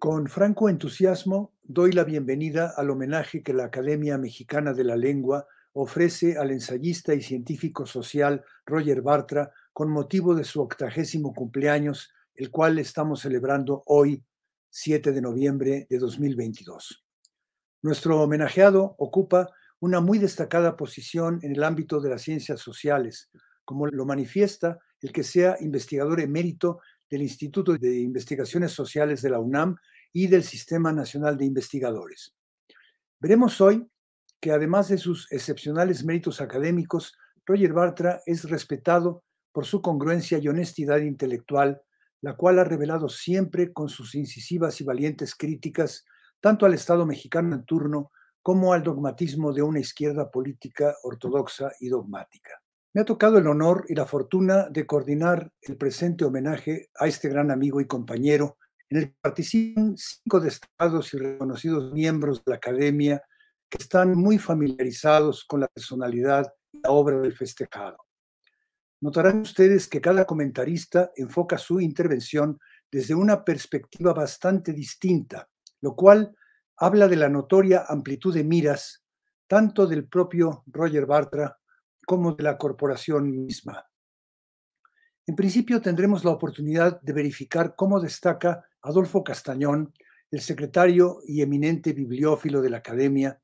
Con franco entusiasmo doy la bienvenida al homenaje que la Academia Mexicana de la Lengua ofrece al ensayista y científico social Roger Bartra con motivo de su octagésimo cumpleaños, el cual estamos celebrando hoy, 7 de noviembre de 2022. Nuestro homenajeado ocupa una muy destacada posición en el ámbito de las ciencias sociales, como lo manifiesta el que sea investigador emérito del Instituto de Investigaciones Sociales de la UNAM y del Sistema Nacional de Investigadores. Veremos hoy que además de sus excepcionales méritos académicos, Roger Bartra es respetado por su congruencia y honestidad intelectual, la cual ha revelado siempre con sus incisivas y valientes críticas tanto al Estado mexicano en turno como al dogmatismo de una izquierda política ortodoxa y dogmática. Me ha tocado el honor y la fortuna de coordinar el presente homenaje a este gran amigo y compañero, en el que participan cinco destacados y reconocidos miembros de la Academia que están muy familiarizados con la personalidad y la obra del festejado. Notarán ustedes que cada comentarista enfoca su intervención desde una perspectiva bastante distinta, lo cual habla de la notoria amplitud de miras tanto del propio Roger Bartra como de la corporación misma. En principio tendremos la oportunidad de verificar cómo destaca Adolfo Castañón, el secretario y eminente bibliófilo de la Academia,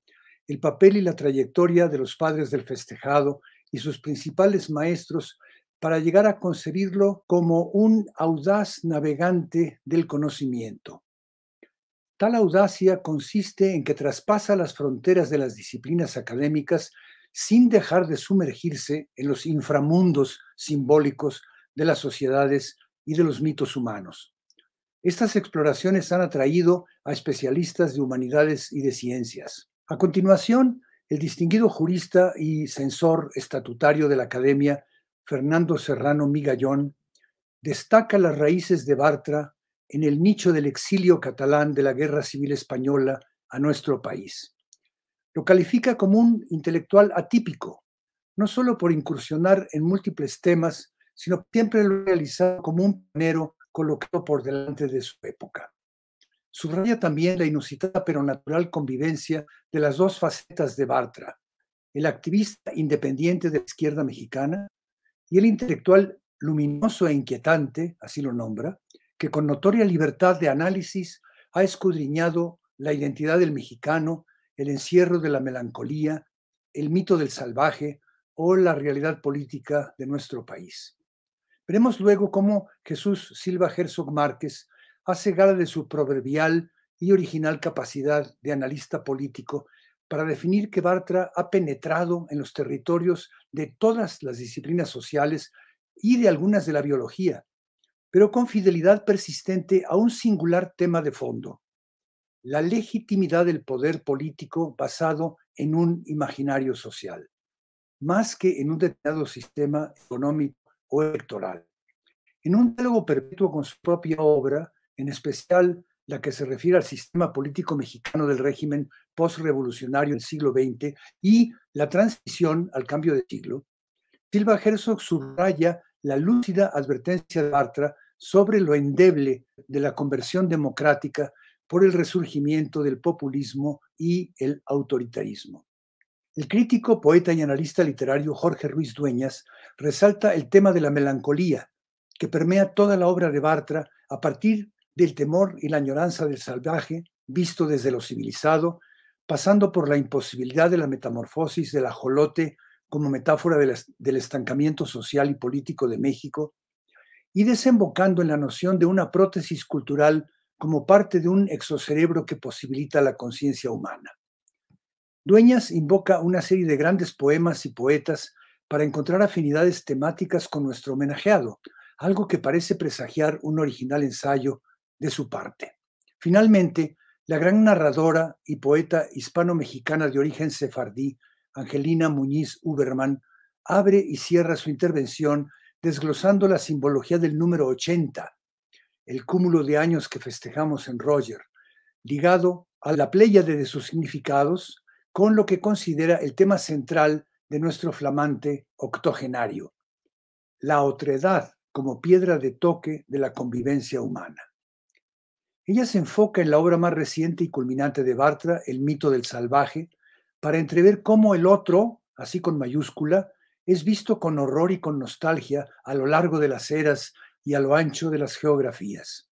el papel y la trayectoria de los padres del festejado y sus principales maestros para llegar a concebirlo como un audaz navegante del conocimiento. Tal audacia consiste en que traspasa las fronteras de las disciplinas académicas sin dejar de sumergirse en los inframundos simbólicos de las sociedades y de los mitos humanos. Estas exploraciones han atraído a especialistas de humanidades y de ciencias. A continuación, el distinguido jurista y censor estatutario de la Academia, Fernando Serrano Migallón, destaca las raíces de Bartra en el nicho del exilio catalán de la Guerra Civil Española a nuestro país. Lo califica como un intelectual atípico, no solo por incursionar en múltiples temas, sino siempre lo realizado como un pionero colocado por delante de su época. Subraya también la inusitada pero natural convivencia de las dos facetas de Bartra, el activista independiente de la izquierda mexicana y el intelectual luminoso e inquietante, así lo nombra, que con notoria libertad de análisis ha escudriñado la identidad del mexicano, el encierro de la melancolía, el mito del salvaje o la realidad política de nuestro país. Veremos luego cómo Jesús Silva Herzog Márquez hace gala de su proverbial y original capacidad de analista político para definir que Bartra ha penetrado en los territorios de todas las disciplinas sociales y de algunas de la biología, pero con fidelidad persistente a un singular tema de fondo, la legitimidad del poder político basado en un imaginario social, más que en un determinado sistema económico o electoral. En un diálogo perpetuo con su propia obra, en especial la que se refiere al sistema político mexicano del régimen postrevolucionario del siglo XX y la transición al cambio de siglo, Silva Herzog subraya la lúcida advertencia de Bartra sobre lo endeble de la conversión democrática por el resurgimiento del populismo y el autoritarismo. El crítico, poeta y analista literario Jorge Ruiz Dueñas resalta el tema de la melancolía que permea toda la obra de Bartra a partir del temor y la añoranza del salvaje, visto desde lo civilizado, pasando por la imposibilidad de la metamorfosis del ajolote como metáfora del estancamiento social y político de México, y desembocando en la noción de una prótesis cultural como parte de un exocerebro que posibilita la conciencia humana. Dueñas invoca una serie de grandes poemas y poetas para encontrar afinidades temáticas con nuestro homenajeado, algo que parece presagiar un original ensayo de su parte. Finalmente, la gran narradora y poeta hispano-mexicana de origen sefardí, Angelina Muñiz Uberman, abre y cierra su intervención desglosando la simbología del número 80, el cúmulo de años que festejamos en Roger, ligado a la pléyade de sus significados con lo que considera el tema central de nuestro flamante octogenario, la otredad como piedra de toque de la convivencia humana. Ella se enfoca en la obra más reciente y culminante de Bartra, El mito del salvaje, para entrever cómo el otro, así con mayúscula, es visto con horror y con nostalgia a lo largo de las eras y a lo ancho de las geografías.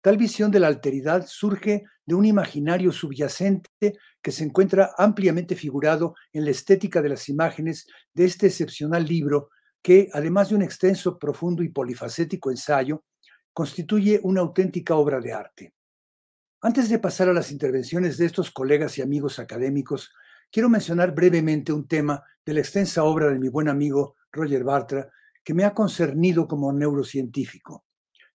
Tal visión de la alteridad surge de un imaginario subyacente que se encuentra ampliamente figurado en la estética de las imágenes de este excepcional libro que, además de un extenso, profundo y polifacético ensayo, constituye una auténtica obra de arte. Antes de pasar a las intervenciones de estos colegas y amigos académicos, quiero mencionar brevemente un tema de la extensa obra de mi buen amigo Roger Bartra que me ha concernido como neurocientífico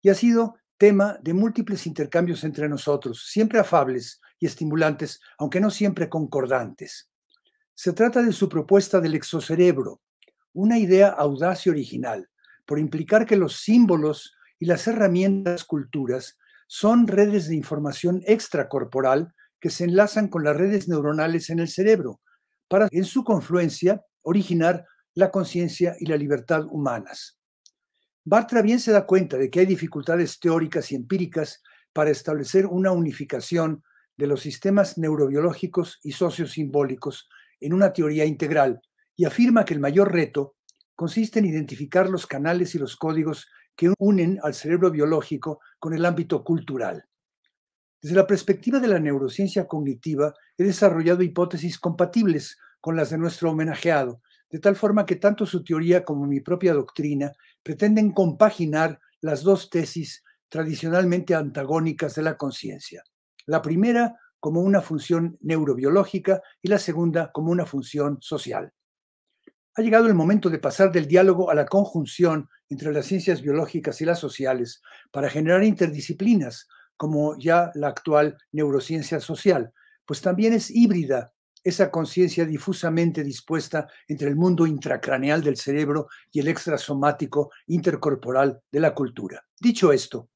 y ha sido tema de múltiples intercambios entre nosotros, siempre afables y estimulantes, aunque no siempre concordantes. Se trata de su propuesta del exocerebro, una idea audaz y original, por implicar que los símbolos y las herramientas culturas son redes de información extracorporal que se enlazan con las redes neuronales en el cerebro, para en su confluencia originar la conciencia y la libertad humanas. Bartra bien se da cuenta de que hay dificultades teóricas y empíricas para establecer una unificación de los sistemas neurobiológicos y sociosimbólicos en una teoría integral y afirma que el mayor reto consiste en identificar los canales y los códigos que unen al cerebro biológico con el ámbito cultural. Desde la perspectiva de la neurociencia cognitiva, he desarrollado hipótesis compatibles con las de nuestro homenajeado, de tal forma que tanto su teoría como mi propia doctrina pretenden compaginar las dos tesis tradicionalmente antagónicas de la conciencia. La primera como una función neurobiológica y la segunda como una función social. Ha llegado el momento de pasar del diálogo a la conjunción entre las ciencias biológicas y las sociales para generar interdisciplinas como ya la actual neurociencia social, pues también es híbrida esa conciencia difusamente dispuesta entre el mundo intracraneal del cerebro y el extrasomático intercorporal de la cultura. Dicho esto,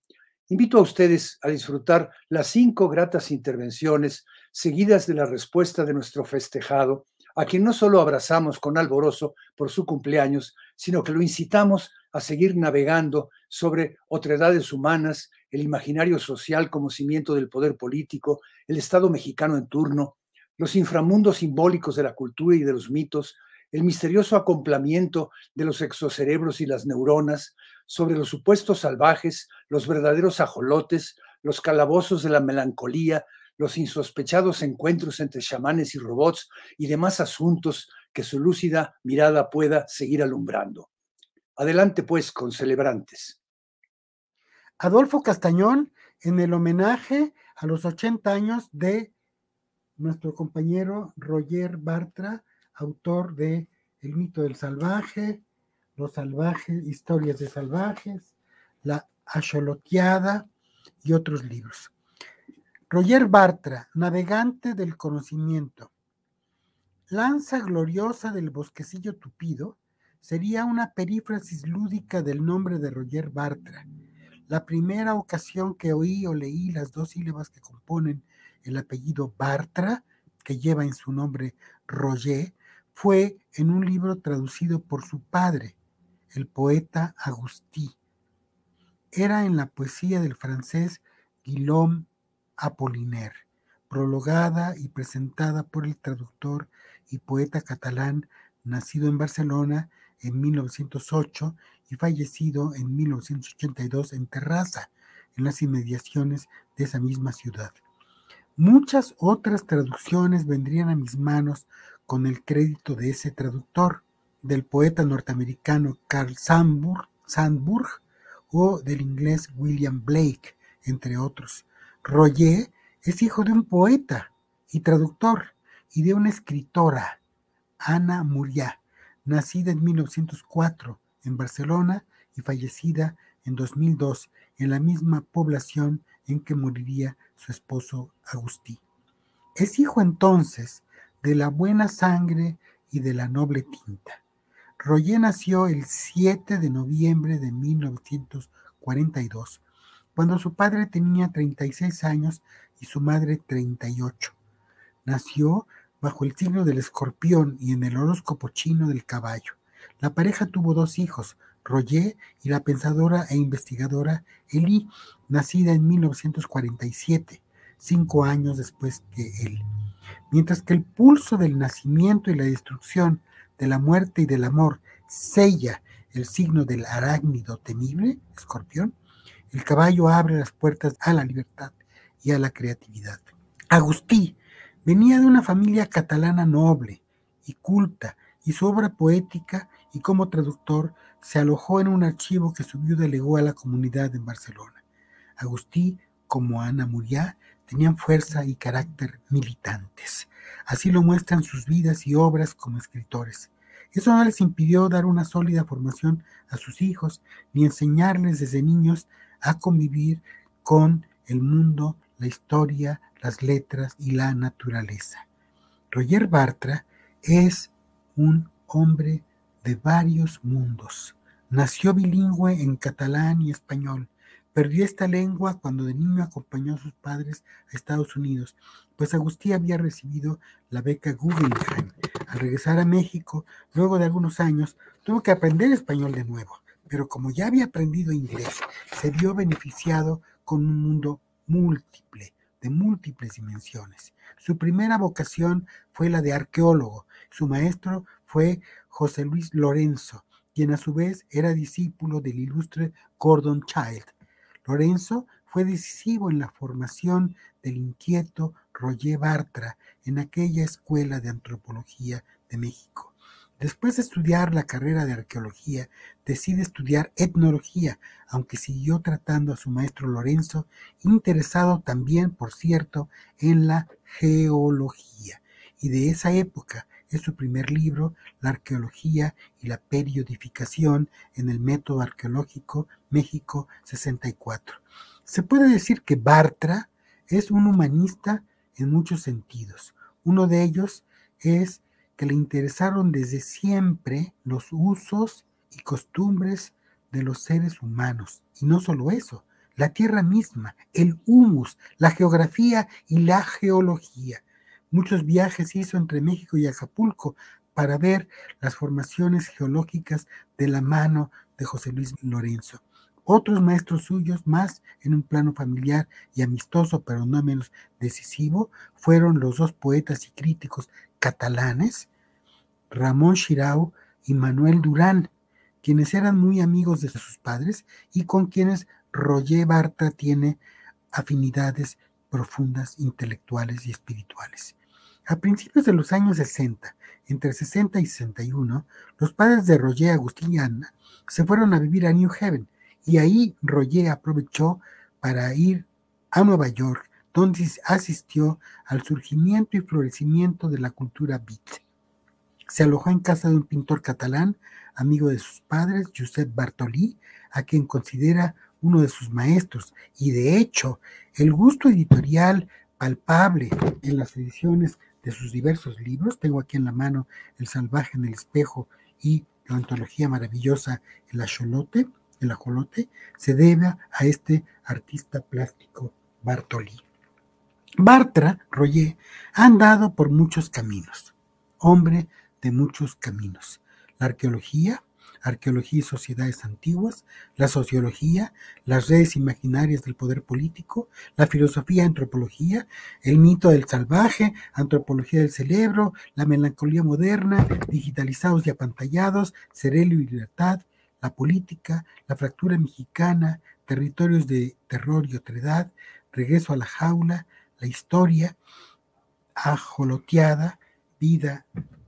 invito a ustedes a disfrutar las cinco gratas intervenciones seguidas de la respuesta de nuestro festejado, a quien no solo abrazamos con alborozo por su cumpleaños, sino que lo incitamos a seguir navegando sobre otredades humanas, el imaginario social como cimiento del poder político, el Estado mexicano en turno, los inframundos simbólicos de la cultura y de los mitos, el misterioso acoplamiento de los exocerebros y las neuronas, sobre los supuestos salvajes, los verdaderos ajolotes, los calabozos de la melancolía, los insospechados encuentros entre chamanes y robots y demás asuntos que su lúcida mirada pueda seguir alumbrando. Adelante pues con celebrantes. Adolfo Castañón en el homenaje a los 80 años de nuestro compañero Roger Bartra, autor de El mito del salvaje, Los salvajes, historias de salvajes, La acholoteada y otros libros. Roger Bartra, navegante del conocimiento. Lanza gloriosa del bosquecillo tupido sería una perífrasis lúdica del nombre de Roger Bartra. La primera ocasión que oí o leí las dos sílabas que componen el apellido Bartra, que lleva en su nombre Roger, fue en un libro traducido por su padre, el poeta Agustí. Era en la poesía del francés Guillaume Apollinaire, prologada y presentada por el traductor y poeta catalán nacido en Barcelona en 1908 y fallecido en 1982 en Terraza, en las inmediaciones de esa misma ciudad. Muchas otras traducciones vendrían a mis manos con el crédito de ese traductor, del poeta norteamericano Carl Sandburg, o del inglés William Blake, entre otros. Roger es hijo de un poeta y traductor y de una escritora, Ana Muriá, nacida en 1904 en Barcelona y fallecida en 2002 en la misma población en que moriría su esposo Agustí. Es hijo entonces de la buena sangre y de la noble tinta. Roger nació el 7 de noviembre de 1942, cuando su padre tenía 36 años y su madre 38. Nació bajo el signo del escorpión y en el horóscopo chino del caballo. La pareja tuvo dos hijos, Roger y la pensadora e investigadora Elie, nacida en 1947, cinco años después que él. Mientras que el pulso del nacimiento y la destrucción, de la muerte y del amor, sella el signo del arácnido temible, escorpión, el caballo abre las puertas a la libertad y a la creatividad. Agustí venía de una familia catalana noble y culta, y su obra poética y como traductor se alojó en un archivo que su viuda legó a la comunidad en Barcelona. Agustí, como Ana Muriá, tenían fuerza y carácter militantes. Así lo muestran sus vidas y obras como escritores. Eso no les impidió dar una sólida formación a sus hijos, ni enseñarles desde niños a convivir con el mundo, la historia, las letras y la naturaleza. Roger Bartra es un hombre de varios mundos. Nació bilingüe en catalán y español. Perdió esta lengua cuando de niño acompañó a sus padres a Estados Unidos, pues Agustín había recibido la beca Guggenheim. Al regresar a México, luego de algunos años, tuvo que aprender español de nuevo, pero como ya había aprendido inglés, se vio beneficiado con un mundo múltiple, de múltiples dimensiones. Su primera vocación fue la de arqueólogo. Su maestro fue José Luis Lorenzo, quien a su vez era discípulo del ilustre Gordon Child. Lorenzo fue decisivo en la formación del inquieto Roger Bartra en aquella escuela de antropología de México. Después de estudiar la carrera de arqueología, decide estudiar etnología, aunque siguió tratando a su maestro Lorenzo, interesado también, por cierto, en la geología. Y de esa época es su primer libro, La arqueología y la periodificación en el método arqueológico México 64. Se puede decir que Bartra es un humanista en muchos sentidos. Uno de ellos es que le interesaron desde siempre los usos y costumbres de los seres humanos. Y no solo eso, la tierra misma, el humus, la geografía y la geología. Muchos viajes hizo entre México y Acapulco para ver las formaciones geológicas de la mano de José Luis Lorenzo. Otros maestros suyos, más en un plano familiar y amistoso, pero no menos decisivo, fueron los dos poetas y críticos catalanes, Ramón Chirau y Manuel Durán, quienes eran muy amigos de sus padres y con quienes Roger Bartra tiene afinidades profundas, intelectuales y espirituales. A principios de los años 60, entre 60 y 61, los padres de Roger, Agustín y Ana, se fueron a vivir a New Haven y ahí Roger aprovechó para ir a Nueva York, donde asistió al surgimiento y florecimiento de la cultura beat. Se alojó en casa de un pintor catalán, amigo de sus padres, Josep Bartolí, a quien considera uno de sus maestros, y de hecho, el gusto editorial palpable en las ediciones de sus diversos libros. Tengo aquí en la mano El salvaje en el espejo y la antología maravillosa El ajolote, el ajolote, se debe a este artista plástico Bartoli. Bartra, Royer, ha andado por muchos caminos, hombre de muchos caminos. La arqueología, arqueología y sociedades antiguas, la sociología, las redes imaginarias del poder político, la filosofía, antropología, el mito del salvaje, antropología del cerebro, la melancolía moderna, digitalizados y apantallados, cerebro y libertad, la política, la fractura mexicana, territorios de terror y otredad, regreso a la jaula, la historia, ajoloteada, vida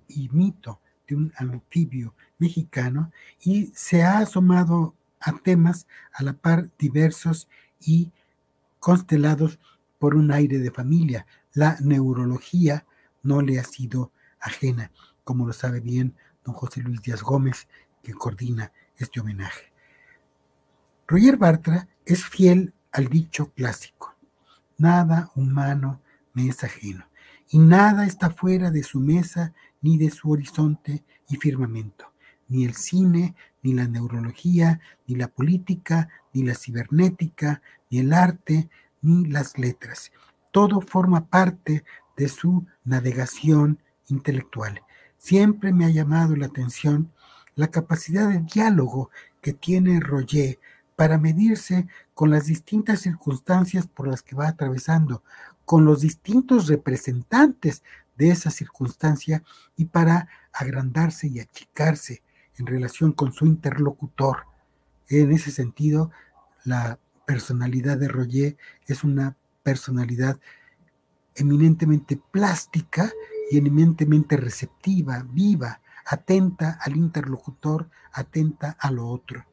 y mito de un anfibio mexicano y se ha asomado a temas a la par diversos y constelados por un aire de familia. La neurología no le ha sido ajena, como lo sabe bien don José Luis Díaz Gómez, que coordina este homenaje. Roger Bartra es fiel al dicho clásico, nada humano me es ajeno, y nada está fuera de su mesa ni de su horizonte y firmamento ni el cine, ni la neurología, ni la política, ni la cibernética, ni el arte, ni las letras. Todo forma parte de su navegación intelectual. Siempre me ha llamado la atención la capacidad de diálogo que tiene Roger para medirse con las distintas circunstancias por las que va atravesando, con los distintos representantes de esa circunstancia y para agrandarse y achicarse en relación con su interlocutor. En ese sentido, la personalidad de Roger es una personalidad eminentemente plástica y eminentemente receptiva, viva, atenta al interlocutor, atenta a lo otro.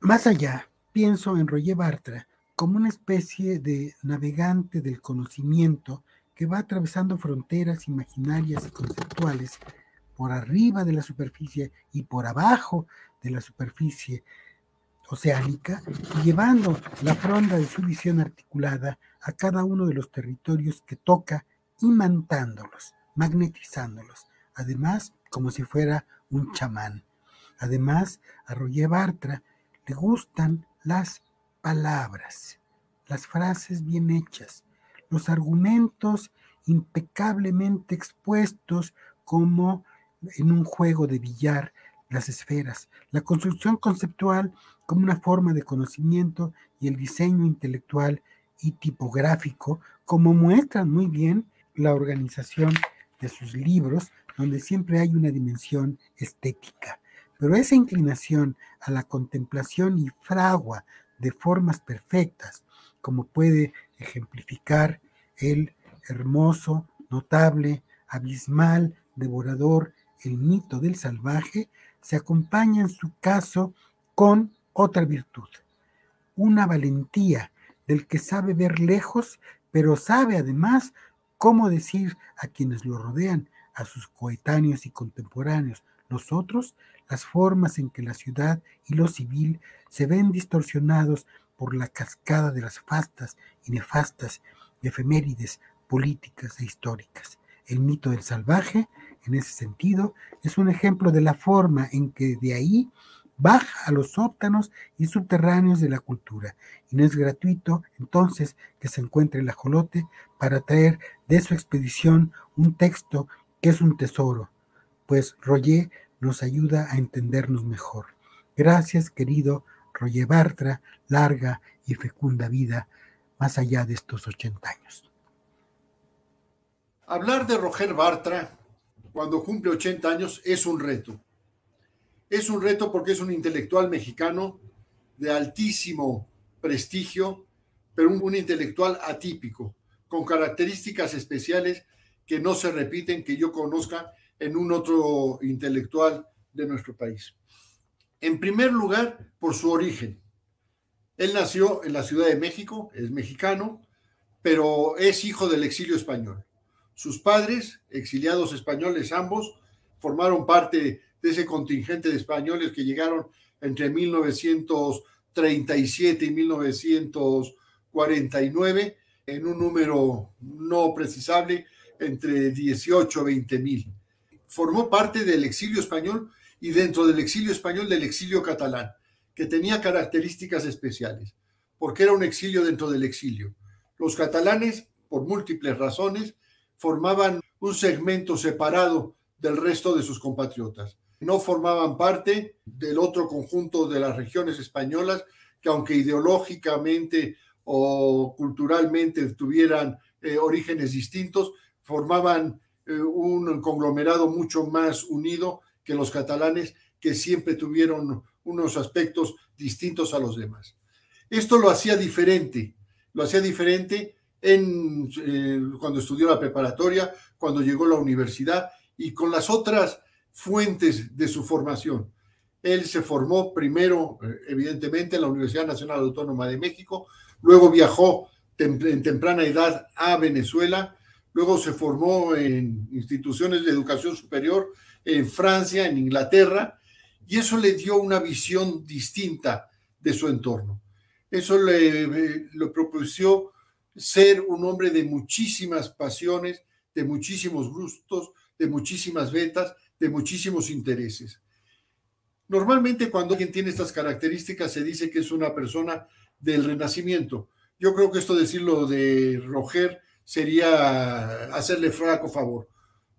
Más allá, pienso en Roger Bartra como una especie de navegante del conocimiento que va atravesando fronteras imaginarias y conceptuales por arriba de la superficie y por abajo de la superficie oceánica, llevando la fronda de su visión articulada a cada uno de los territorios que toca, imantándolos, magnetizándolos, además como si fuera un chamán. Además, a Roger Bartra le gustan las palabras, las frases bien hechas, los argumentos impecablemente expuestos como en un juego de billar, las esferas, la construcción conceptual como una forma de conocimiento y el diseño intelectual y tipográfico, como muestran muy bien la organización de sus libros, donde siempre hay una dimensión estética. Pero esa inclinación a la contemplación y fragua de formas perfectas, como puede ejemplificar el hermoso, notable, abismal, devorador, el mito del salvaje, se acompaña en su caso con otra virtud, una valentía del que sabe ver lejos, pero sabe además cómo decir a quienes lo rodean, a sus coetáneos y contemporáneos, los otros, las formas en que la ciudad y lo civil se ven distorsionados por la cascada de las fastas y nefastas efemérides políticas e históricas. El mito del salvaje, en ese sentido, es un ejemplo de la forma en que de ahí baja a los sótanos y subterráneos de la cultura. Y no es gratuito entonces que se encuentre el ajolote para traer de su expedición un texto que es un tesoro, pues Roger nos ayuda a entendernos mejor. Gracias, querido Roger Bartra, larga y fecunda vida más allá de estos 80 años. Hablar de Roger Bartra cuando cumple 80 años es un reto. Es un reto porque es un intelectual mexicano de altísimo prestigio, pero un, intelectual atípico, con características especiales que no se repiten, que yo conozca en un otro intelectual de nuestro país. En primer lugar, por su origen. Él nació en la Ciudad de México, es mexicano, pero es hijo del exilio español. Sus padres, exiliados españoles ambos, formaron parte de ese contingente de españoles que llegaron entre 1937 y 1949 en un número no precisable entre 18 y 20 mil. Formó parte del exilio español y dentro del exilio español del exilio catalán, que tenía características especiales, porque era un exilio dentro del exilio. Los catalanes, por múltiples razones, formaban un segmento separado del resto de sus compatriotas no formaban parte del otro conjunto de las regiones españolas que aunque ideológicamente o culturalmente tuvieran eh, orígenes distintos, formaban eh, un conglomerado mucho más unido que los catalanes que siempre tuvieron unos aspectos distintos a los demás. Esto lo hacía diferente, lo hacía diferente en, eh, cuando estudió la preparatoria, cuando llegó a la universidad y con las otras fuentes de su formación. Él se formó primero, eh, evidentemente, en la Universidad Nacional Autónoma de México, luego viajó en temprana edad a Venezuela, luego se formó en instituciones de educación superior en Francia, en Inglaterra, y eso le dio una visión distinta de su entorno. Eso le, eh, le propuso ser un hombre de muchísimas pasiones, de muchísimos gustos, de muchísimas vetas de muchísimos intereses. Normalmente cuando alguien tiene estas características se dice que es una persona del renacimiento. Yo creo que esto decirlo de Roger sería hacerle fraco favor,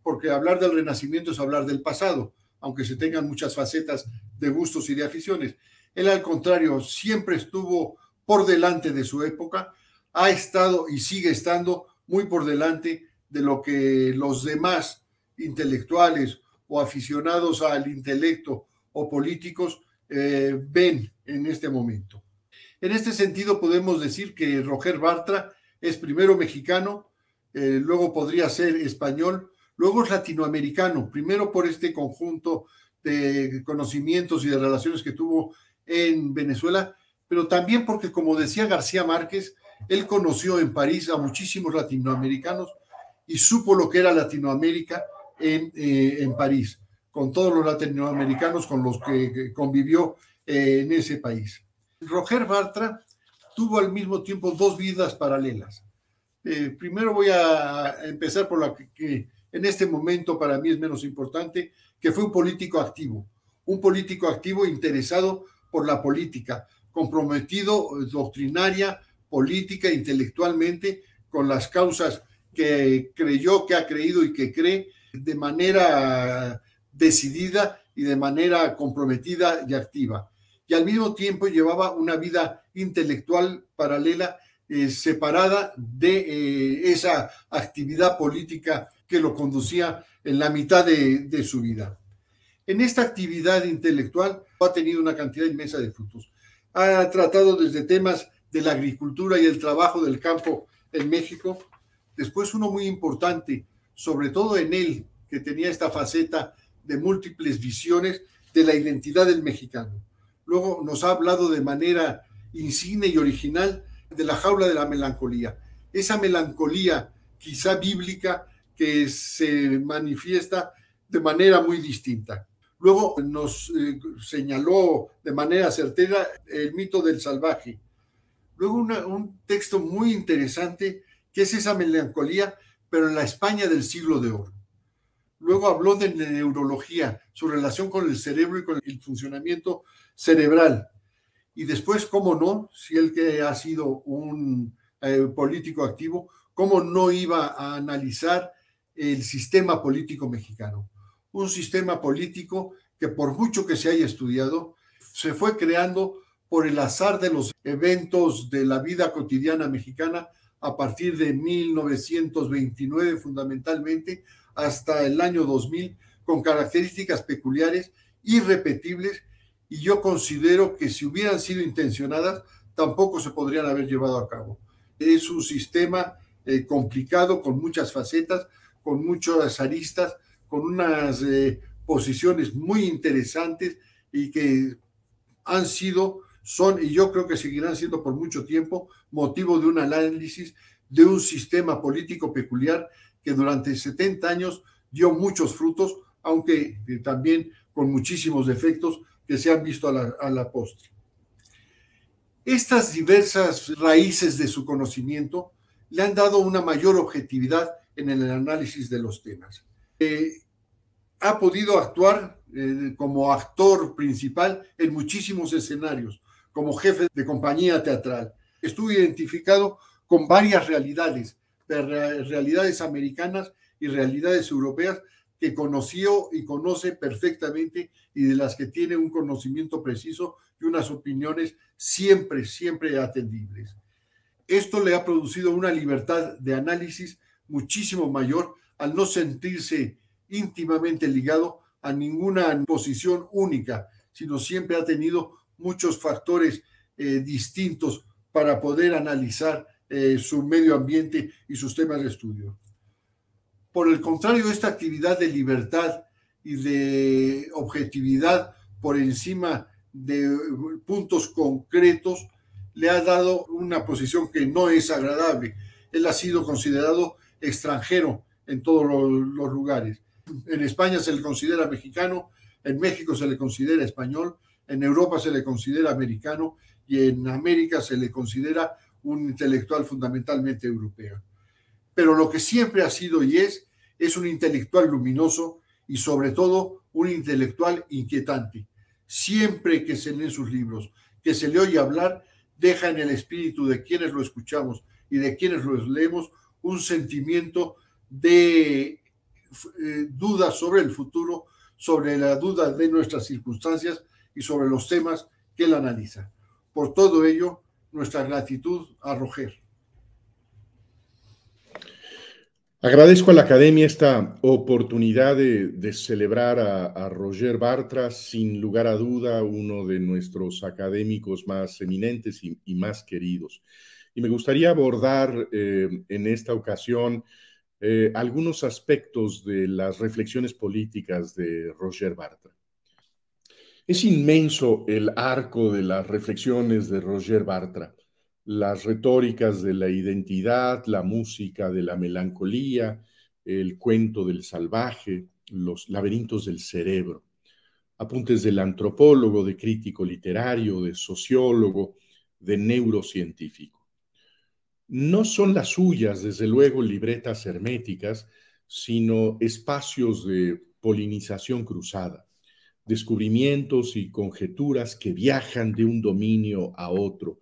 porque hablar del renacimiento es hablar del pasado, aunque se tengan muchas facetas de gustos y de aficiones. Él al contrario, siempre estuvo por delante de su época, ha estado y sigue estando muy por delante de lo que los demás intelectuales o aficionados al intelecto o políticos eh, ven en este momento. En este sentido podemos decir que Roger Bartra es primero mexicano, eh, luego podría ser español, luego es latinoamericano, primero por este conjunto de conocimientos y de relaciones que tuvo en Venezuela, pero también porque, como decía García Márquez, él conoció en París a muchísimos latinoamericanos y supo lo que era Latinoamérica en, eh, en París, con todos los latinoamericanos con los que convivió eh, en ese país. Roger Bartra tuvo al mismo tiempo dos vidas paralelas. Eh, primero voy a empezar por la que, en este momento para mí es menos importante, que fue un político activo, un político activo interesado por la política, comprometido doctrinaria, política, intelectualmente con las causas que creyó, que ha creído y que cree de manera decidida y de manera comprometida y activa. Y al mismo tiempo llevaba una vida intelectual paralela, eh, separada de eh, esa actividad política que lo conducía en la mitad de, de su vida. En esta actividad intelectual ha tenido una cantidad inmensa de frutos. Ha tratado desde temas de la agricultura y el trabajo del campo en México. Después uno muy importante, sobre todo en él, que tenía esta faceta de múltiples visiones de la identidad del mexicano. Luego nos ha hablado de manera insigne y original de la jaula de la melancolía. Esa melancolía quizá bíblica se manifiesta de manera muy distinta. Luego nos eh, señaló de manera certera el mito del salvaje. Luego un texto muy interesante que es esa melancolía, pero en la España del siglo de oro. Luego habló de neurología, su relación con el cerebro y con el funcionamiento cerebral. Y después, cómo no, si él que ha sido un eh, político activo, cómo no iba a analizar el sistema político mexicano. Un sistema político que por mucho que se haya estudiado, se fue creando por el azar de los eventos de la vida cotidiana mexicana a partir de 1929 fundamentalmente hasta el año 2000 con características peculiares, irrepetibles, y yo considero que si hubieran sido intencionadas, tampoco se podrían haber llevado a cabo. Es un sistema eh, complicado, con muchas facetas, con muchas aristas, con unas eh, posiciones muy interesantes y que han sido, son, y yo creo que seguirán siendo por mucho tiempo, motivo de un análisis de un sistema político peculiar que durante 70 años dio muchos frutos, aunque eh, también con muchísimos defectos que se han visto a la, a la postre. Estas diversas raíces de su conocimiento le han dado una mayor objetividad en el análisis de los temas. Eh, ha podido actuar eh, como actor principal en muchísimos escenarios, como jefe de compañía teatral. Estuvo identificado con varias realidades, realidades americanas y realidades europeas que conoció y conoce perfectamente y de las que tiene un conocimiento preciso y unas opiniones siempre, siempre atendibles. Esto le ha producido una libertad de análisis muchísimo mayor al no sentirse íntimamente ligado a ninguna posición única, sino siempre ha tenido muchos factores eh, distintos para poder analizar eh, su medio ambiente y sus temas de estudio. Por el contrario, esta actividad de libertad y de objetividad por encima de puntos concretos le ha dado una posición que no es agradable. Él ha sido considerado extranjero en todos los, lugares. En España se le considera mexicano, en México se le considera español, en Europa se le considera americano y en América se le considera un intelectual fundamentalmente europeo. Pero lo que siempre ha sido y es, es un intelectual luminoso y sobre todo un intelectual inquietante. Siempre que se leen sus libros, que se le oye hablar, deja en el espíritu de quienes lo escuchamos y de quienes lo leemos un sentimiento de eh, duda sobre el futuro, sobre la duda de nuestras circunstancias y sobre los temas que la analiza. Por todo ello, nuestra gratitud a Roger. Agradezco a la Academia esta oportunidad de, celebrar a, Roger Bartra, sin lugar a duda uno de nuestros académicos más eminentes y, más queridos. Y me gustaría abordar eh, en esta ocasión eh, algunos aspectos de las reflexiones políticas de Roger Bartra. Es inmenso el arco de las reflexiones de Roger Bartra las retóricas de la identidad, la música de la melancolía, el cuento del salvaje, los laberintos del cerebro, apuntes del antropólogo, de crítico literario, de sociólogo, de neurocientífico. No son las suyas, desde luego, libretas herméticas, sino espacios de polinización cruzada, descubrimientos y conjeturas que viajan de un dominio a otro,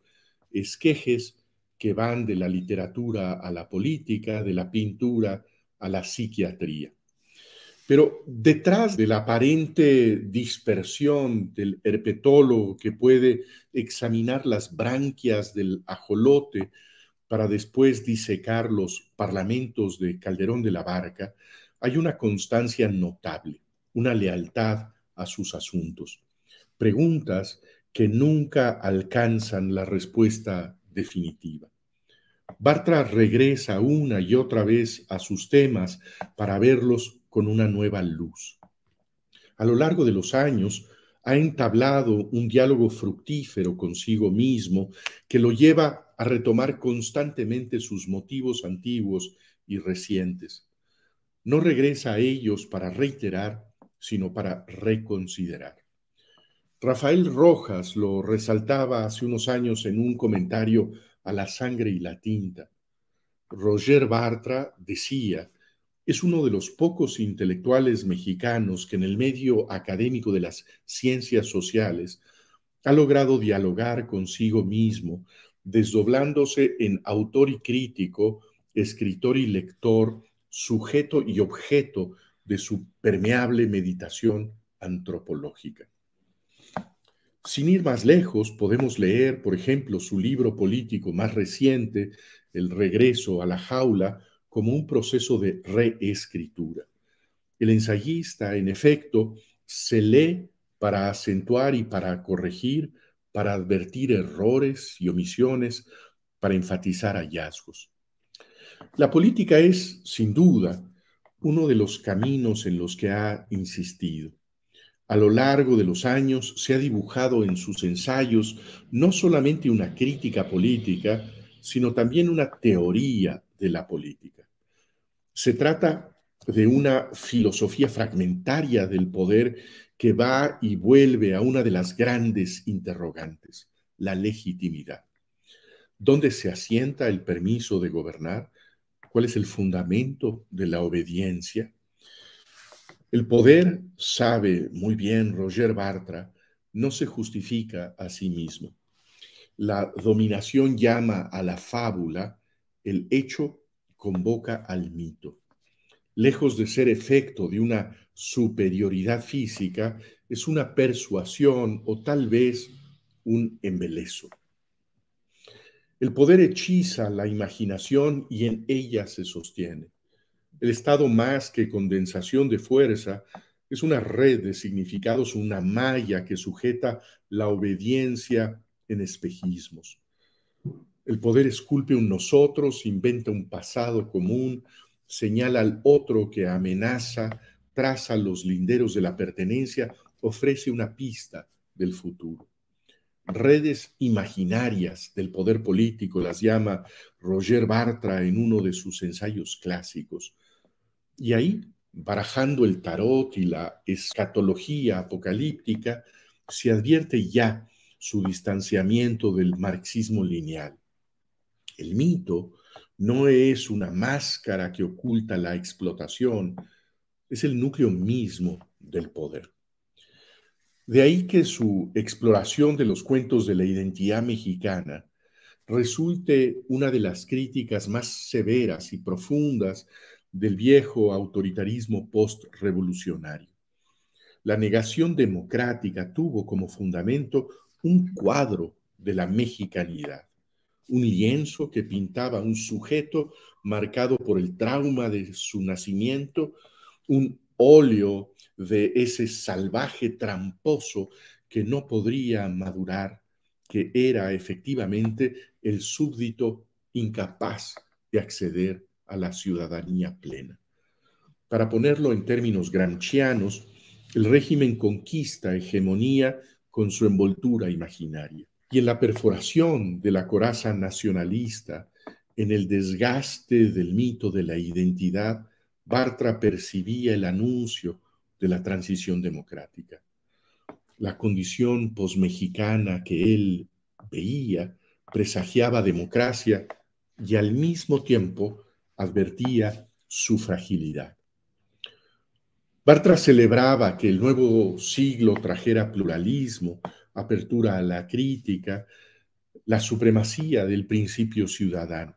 esquejes que van de la literatura a la política, de la pintura a la psiquiatría. Pero detrás de la aparente dispersión del herpetólogo que puede examinar las branquias del ajolote para después disecar los parlamentos de Calderón de la Barca, hay una constancia notable, una lealtad a sus asuntos. Preguntas que nunca alcanzan la respuesta definitiva. Bartra regresa una y otra vez a sus temas para verlos con una nueva luz. A lo largo de los años ha entablado un diálogo fructífero consigo mismo que lo lleva a retomar constantemente sus motivos antiguos y recientes. No regresa a ellos para reiterar, sino para reconsiderar. Rafael Rojas lo resaltaba hace unos años en un comentario a la sangre y la tinta. Roger Bartra decía, es uno de los pocos intelectuales mexicanos que en el medio académico de las ciencias sociales ha logrado dialogar consigo mismo, desdoblándose en autor y crítico, escritor y lector, sujeto y objeto de su permeable meditación antropológica. Sin ir más lejos, podemos leer, por ejemplo, su libro político más reciente, El regreso a la jaula, como un proceso de reescritura. El ensayista, en efecto, se lee para acentuar y para corregir, para advertir errores y omisiones, para enfatizar hallazgos. La política es, sin duda, uno de los caminos en los que ha insistido. A lo largo de los años se ha dibujado en sus ensayos no solamente una crítica política, sino también una teoría de la política. Se trata de una filosofía fragmentaria del poder que va y vuelve a una de las grandes interrogantes, la legitimidad. ¿Dónde se asienta el permiso de gobernar? ¿Cuál es el fundamento de la obediencia? El poder, sabe muy bien Roger Bartra, no se justifica a sí mismo. La dominación llama a la fábula, el hecho convoca al mito. Lejos de ser efecto de una superioridad física, es una persuasión o tal vez un embelezo. El poder hechiza la imaginación y en ella se sostiene. El estado más que condensación de fuerza es una red de significados, una malla que sujeta la obediencia en espejismos. El poder esculpe un nosotros, inventa un pasado común, señala al otro que amenaza, traza los linderos de la pertenencia, ofrece una pista del futuro. Redes imaginarias del poder político las llama Roger Bartra en uno de sus ensayos clásicos. Y ahí, barajando el tarot y la escatología apocalíptica, se advierte ya su distanciamiento del marxismo lineal. El mito no es una máscara que oculta la explotación, es el núcleo mismo del poder. De ahí que su exploración de los cuentos de la identidad mexicana resulte una de las críticas más severas y profundas del viejo autoritarismo post-revolucionario. La negación democrática tuvo como fundamento un cuadro de la mexicanidad, un lienzo que pintaba un sujeto marcado por el trauma de su nacimiento, un óleo de ese salvaje tramposo que no podría madurar, que era efectivamente el súbdito incapaz de acceder a la ciudadanía plena. Para ponerlo en términos gramscianos, el régimen conquista hegemonía con su envoltura imaginaria. Y en la perforación de la coraza nacionalista, en el desgaste del mito de la identidad, Bartra percibía el anuncio de la transición democrática. La condición posmexicana que él veía presagiaba democracia y al mismo tiempo advertía su fragilidad. Bartra celebraba que el nuevo siglo trajera pluralismo, apertura a la crítica, la supremacía del principio ciudadano,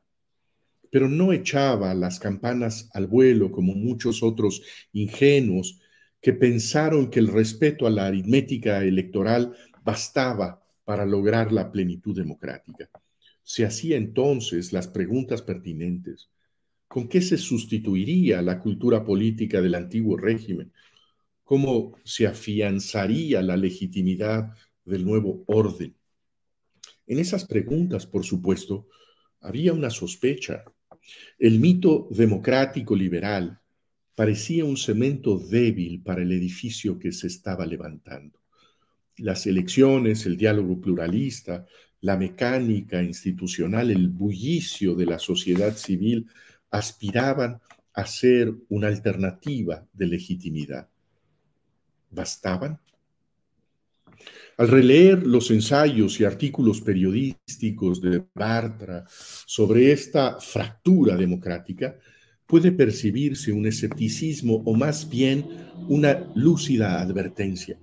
pero no echaba las campanas al vuelo como muchos otros ingenuos que pensaron que el respeto a la aritmética electoral bastaba para lograr la plenitud democrática. Se hacía entonces las preguntas pertinentes. ¿Con qué se sustituiría la cultura política del antiguo régimen? ¿Cómo se afianzaría la legitimidad del nuevo orden? En esas preguntas, por supuesto, había una sospecha. El mito democrático liberal parecía un cemento débil para el edificio que se estaba levantando. Las elecciones, el diálogo pluralista, la mecánica institucional, el bullicio de la sociedad civil aspiraban a ser una alternativa de legitimidad. ¿Bastaban? Al releer los ensayos y artículos periodísticos de Bartra sobre esta fractura democrática, puede percibirse un escepticismo o más bien una lúcida advertencia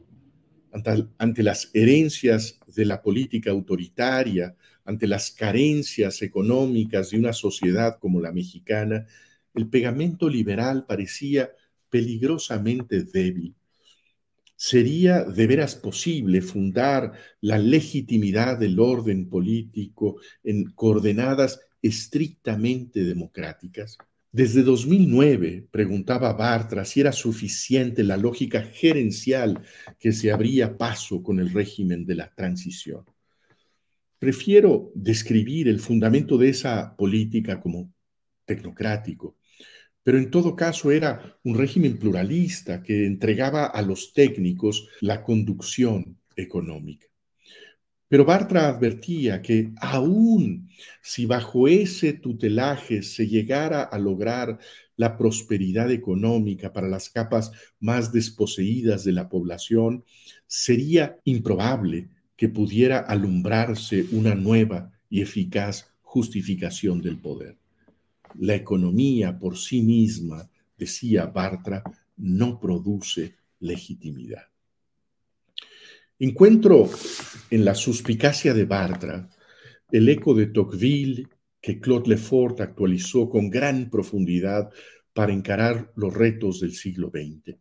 ante, las herencias de la política autoritaria, ante las carencias económicas de una sociedad como la mexicana, el pegamento liberal parecía peligrosamente débil. ¿Sería de veras posible fundar la legitimidad del orden político en coordenadas estrictamente democráticas? Desde 2009 preguntaba Bartra si era suficiente la lógica gerencial que se abría paso con el régimen de la transición. Prefiero describir el fundamento de esa política como tecnocrático, pero en todo caso era un régimen pluralista que entregaba a los técnicos la conducción económica. Pero Bartra advertía que aún si bajo ese tutelaje se llegara a lograr la prosperidad económica para las capas más desposeídas de la población, sería improbable que pudiera alumbrarse una nueva y eficaz justificación del poder. La economía por sí misma, decía Bartra, no produce legitimidad. Encuentro en la suspicacia de Bartra el eco de Tocqueville que Claude Lefort actualizó con gran profundidad para encarar los retos del siglo XX.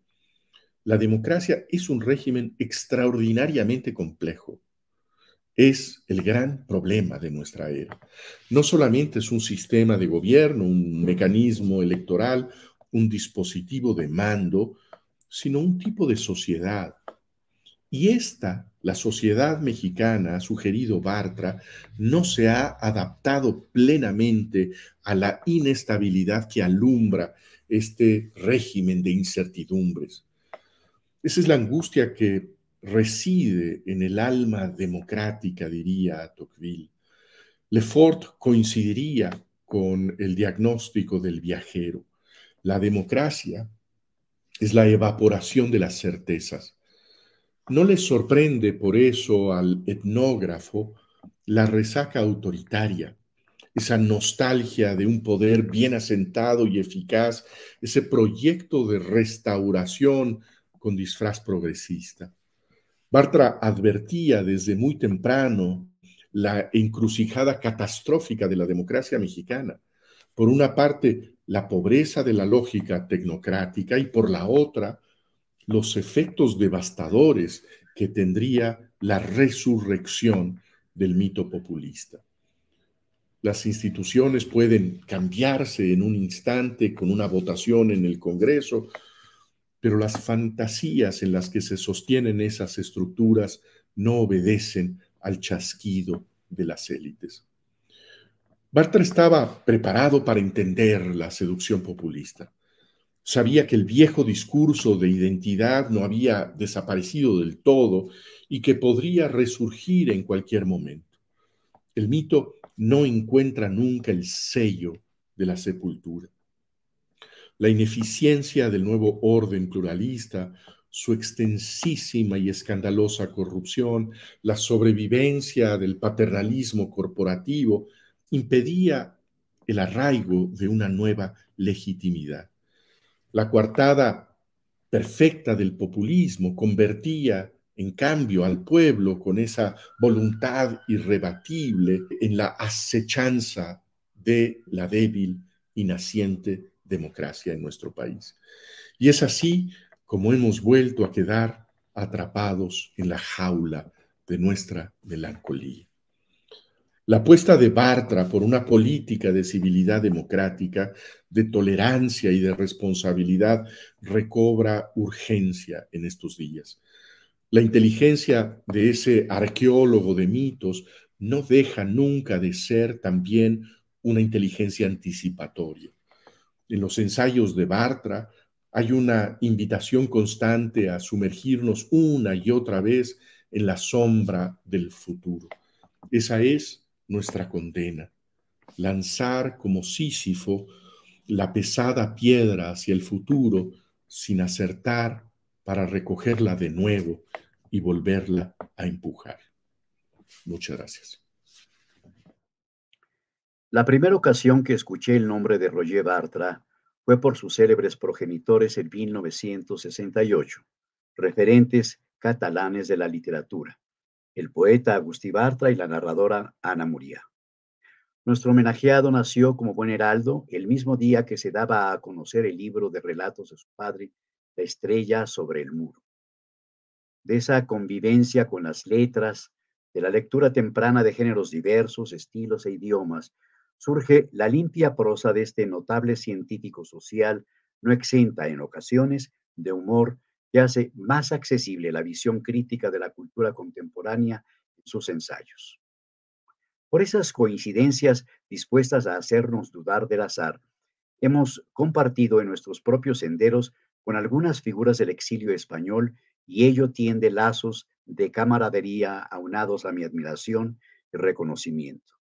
La democracia es un régimen extraordinariamente complejo. Es el gran problema de nuestra era. No solamente es un sistema de gobierno, un mecanismo electoral, un dispositivo de mando, sino un tipo de sociedad, y esta, la sociedad mexicana, ha sugerido Bartra, no se ha adaptado plenamente a la inestabilidad que alumbra este régimen de incertidumbres. Esa es la angustia que reside en el alma democrática, diría Tocqueville. Lefort coincidiría con el diagnóstico del viajero. La democracia es la evaporación de las certezas no le sorprende por eso al etnógrafo la resaca autoritaria, esa nostalgia de un poder bien asentado y eficaz, ese proyecto de restauración con disfraz progresista. Bartra advertía desde muy temprano la encrucijada catastrófica de la democracia mexicana. Por una parte, la pobreza de la lógica tecnocrática y por la otra, los efectos devastadores que tendría la resurrección del mito populista. Las instituciones pueden cambiarse en un instante con una votación en el Congreso, pero las fantasías en las que se sostienen esas estructuras no obedecen al chasquido de las élites. Bartra estaba preparado para entender la seducción populista. Sabía que el viejo discurso de identidad no había desaparecido del todo y que podría resurgir en cualquier momento. El mito no encuentra nunca el sello de la sepultura. La ineficiencia del nuevo orden pluralista, su extensísima y escandalosa corrupción, la sobrevivencia del paternalismo corporativo, impedía el arraigo de una nueva legitimidad. La coartada perfecta del populismo convertía en cambio al pueblo con esa voluntad irrebatible en la acechanza de la débil y naciente democracia en nuestro país. Y es así como hemos vuelto a quedar atrapados en la jaula de nuestra melancolía. La apuesta de Bartra por una política de civilidad democrática, de tolerancia y de responsabilidad recobra urgencia en estos días. La inteligencia de ese arqueólogo de mitos no deja nunca de ser también una inteligencia anticipatoria. En los ensayos de Bartra hay una invitación constante a sumergirnos una y otra vez en la sombra del futuro. Esa es nuestra condena, lanzar como Sísifo la pesada piedra hacia el futuro sin acertar para recogerla de nuevo y volverla a empujar. Muchas gracias. La primera ocasión que escuché el nombre de Roger Bartra fue por sus célebres progenitores en 1968, referentes catalanes de la literatura, el poeta Agustí Bartra y la narradora Ana Muría. Nuestro homenajeado nació como buen heraldo el mismo día que se daba a conocer el libro de relatos de su padre, La estrella sobre el muro de esa convivencia con las letras, de la lectura temprana de géneros diversos, estilos e idiomas, surge la limpia prosa de este notable científico social, no exenta en ocasiones de humor que hace más accesible la visión crítica de la cultura contemporánea en sus ensayos. Por esas coincidencias dispuestas a hacernos dudar del azar, hemos compartido en nuestros propios senderos con algunas figuras del exilio español y ello tiende lazos de camaradería aunados a mi admiración y reconocimiento.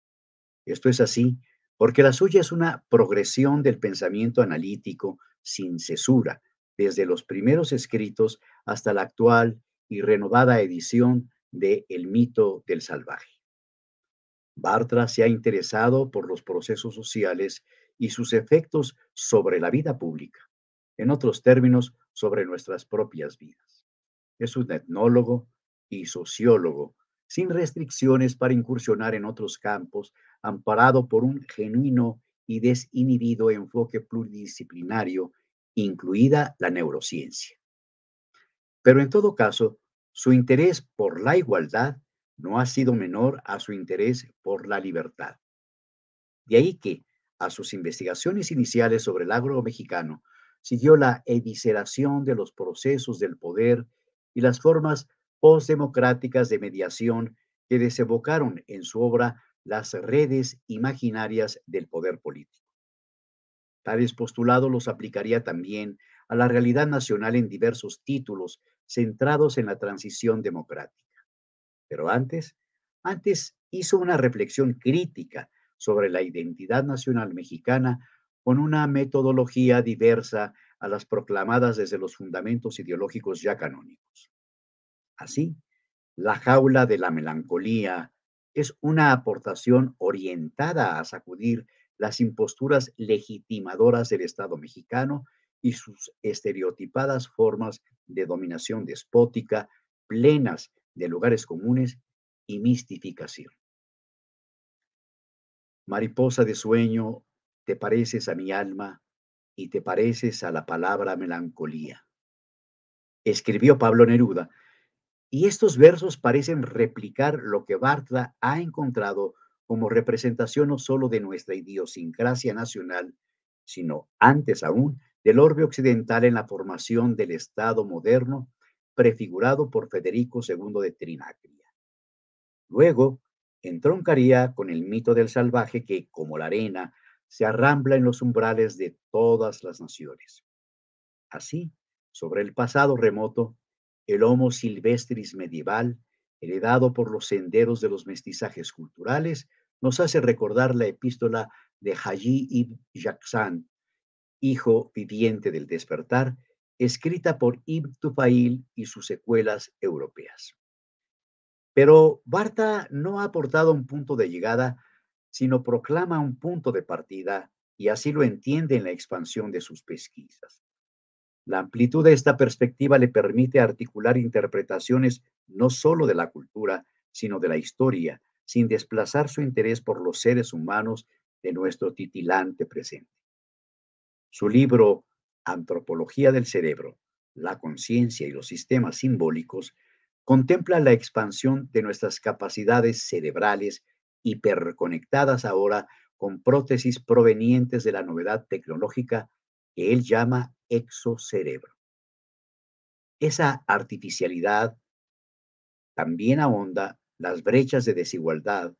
Esto es así porque la suya es una progresión del pensamiento analítico sin cesura, desde los primeros escritos hasta la actual y renovada edición de El mito del salvaje. Bartra se ha interesado por los procesos sociales y sus efectos sobre la vida pública, en otros términos, sobre nuestras propias vidas. Es un etnólogo y sociólogo, sin restricciones para incursionar en otros campos, amparado por un genuino y desinhibido enfoque pluridisciplinario, incluida la neurociencia. Pero en todo caso, su interés por la igualdad no ha sido menor a su interés por la libertad. De ahí que, a sus investigaciones iniciales sobre el agro mexicano, siguió la evisceración de los procesos del poder y las formas postdemocráticas de mediación que desembocaron en su obra las redes imaginarias del poder político. Tales postulados los aplicaría también a la realidad nacional en diversos títulos centrados en la transición democrática. Pero antes, antes hizo una reflexión crítica sobre la identidad nacional mexicana con una metodología diversa a las proclamadas desde los fundamentos ideológicos ya canónicos. Así, la jaula de la melancolía es una aportación orientada a sacudir las imposturas legitimadoras del Estado mexicano y sus estereotipadas formas de dominación despótica, plenas de lugares comunes y mistificación. Mariposa de sueño, te pareces a mi alma y te pareces a la palabra melancolía. Escribió Pablo Neruda Y estos versos parecen replicar lo que Bartra ha encontrado como representación no solo de nuestra idiosincrasia nacional, sino antes aún del orbe occidental en la formación del Estado moderno prefigurado por Federico II de Trinacria. Luego, entroncaría con el mito del salvaje que, como la arena, se arrambla en los umbrales de todas las naciones. Así, sobre el pasado remoto, el Homo silvestris medieval, heredado por los senderos de los mestizajes culturales, nos hace recordar la epístola de Haji ibn Jaksan, hijo viviente del despertar, escrita por Ibn Tufail y sus secuelas europeas. Pero Barta no ha aportado un punto de llegada, sino proclama un punto de partida y así lo entiende en la expansión de sus pesquisas. La amplitud de esta perspectiva le permite articular interpretaciones no solo de la cultura, sino de la historia, sin desplazar su interés por los seres humanos de nuestro titilante presente. Su libro Antropología del Cerebro, la conciencia y los sistemas simbólicos contempla la expansión de nuestras capacidades cerebrales hiperconectadas ahora con prótesis provenientes de la novedad tecnológica que él llama exocerebro. Esa artificialidad también ahonda las brechas de desigualdad,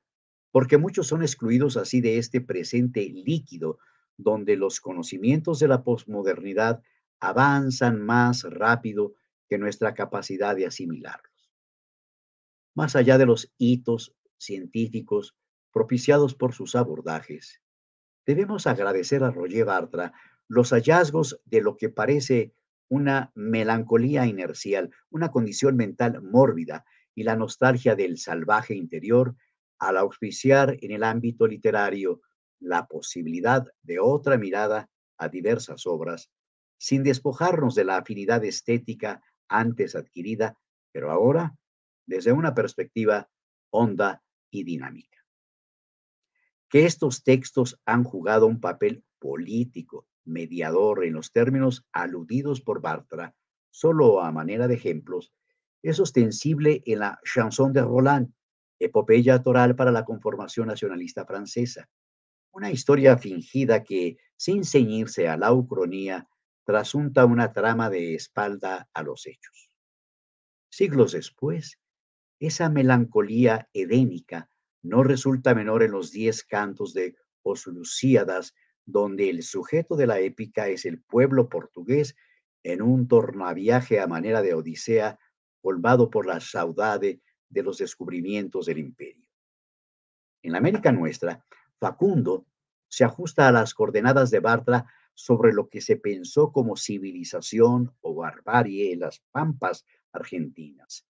porque muchos son excluidos así de este presente líquido donde los conocimientos de la posmodernidad avanzan más rápido que nuestra capacidad de asimilarlos. Más allá de los hitos científicos propiciados por sus abordajes, debemos agradecer a Roger Bartra los hallazgos de lo que parece una melancolía inercial, una condición mental mórbida y la nostalgia del salvaje interior al auspiciar en el ámbito literario la posibilidad de otra mirada a diversas obras, sin despojarnos de la afinidad estética antes adquirida, pero ahora desde una perspectiva honda y dinámica. Que estos textos han jugado un papel político, mediador en los términos aludidos por Bartra, solo a manera de ejemplos, es ostensible en la Chanson de Roland, epopeya toral para la conformación nacionalista francesa, una historia fingida que, sin ceñirse a la ucronía, trasunta una trama de espalda a los hechos. Siglos después, esa melancolía edénica no resulta menor en los diez cantos de Oslusíadas, donde el sujeto de la épica es el pueblo portugués en un tornaviaje a manera de Odisea, colmado por la saudade de los descubrimientos del imperio. En la América nuestra, Facundo se ajusta a las coordenadas de Bartra sobre lo que se pensó como civilización o barbarie en las pampas argentinas,